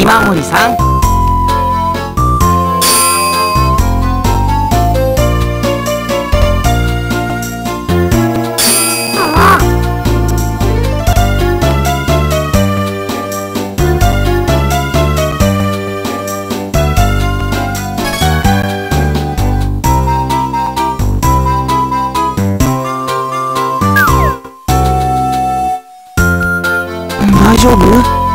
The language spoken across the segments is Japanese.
今森さん。大丈夫？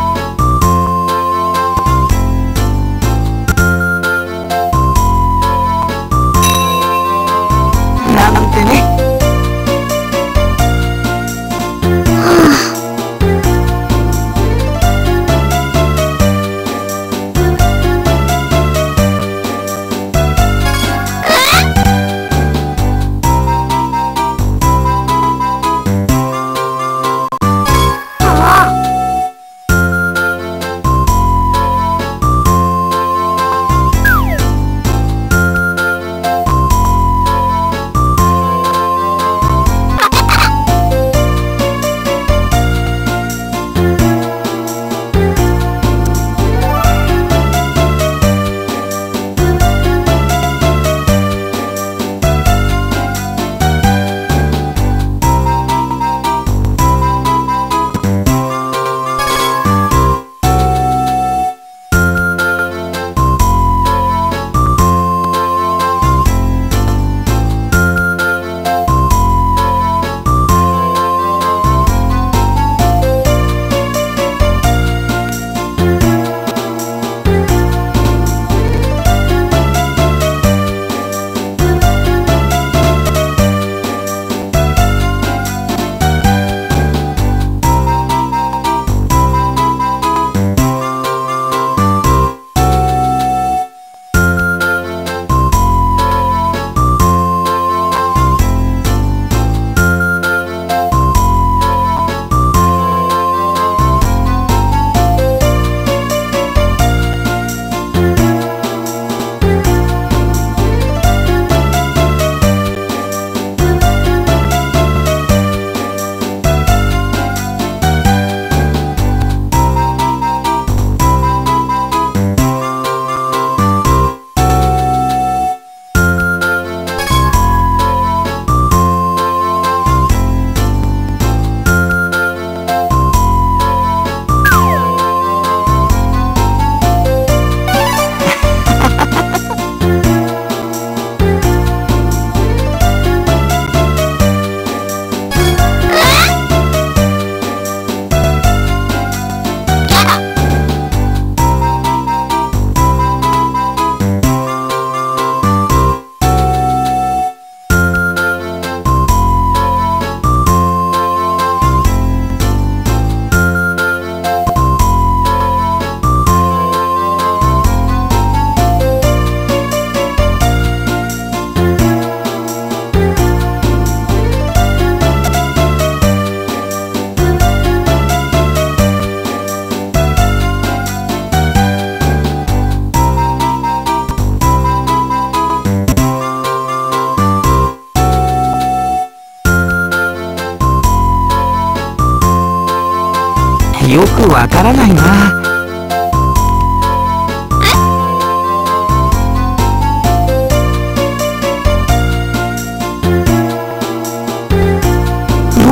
よくわからないな。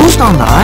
どうしたんだい？